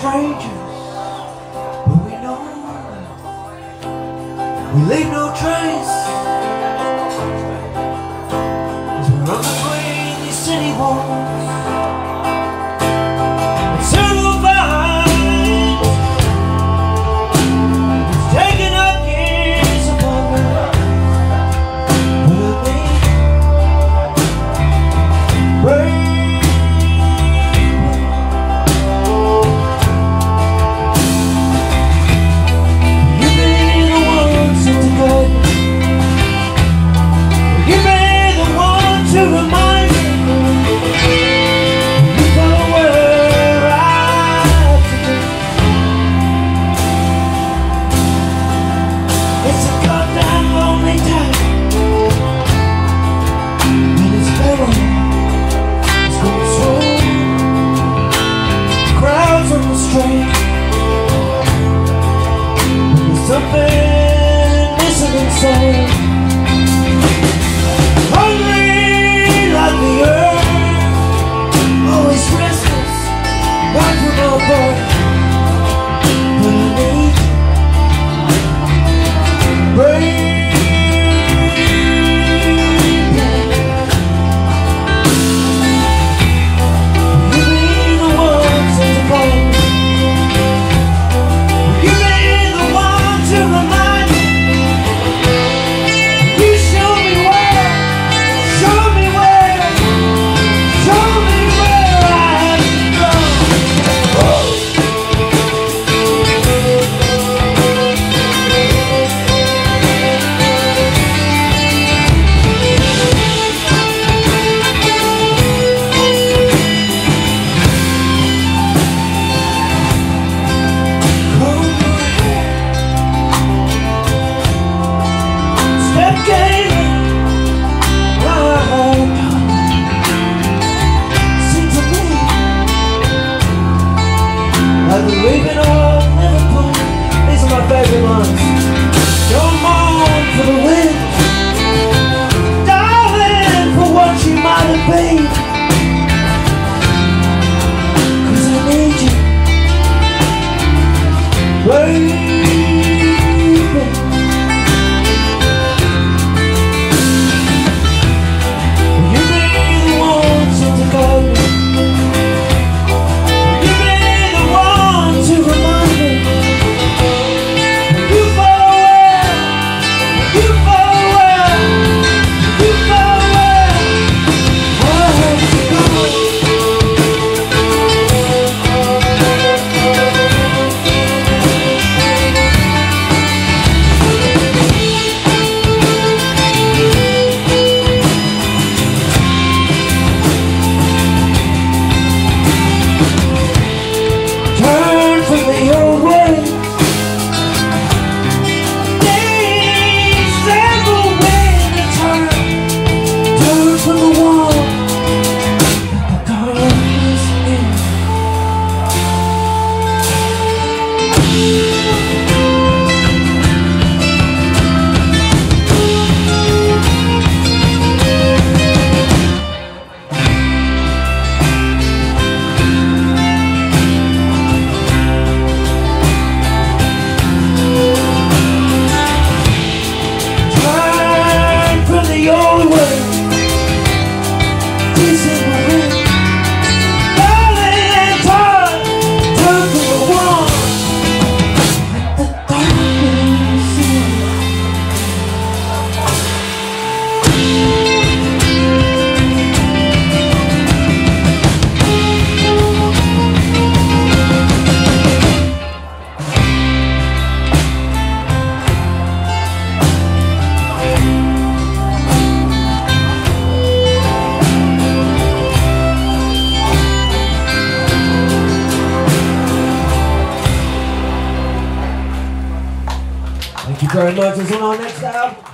strangers, but we know. We leave no trace. As we're on the city walls. When very much. It's on our next album.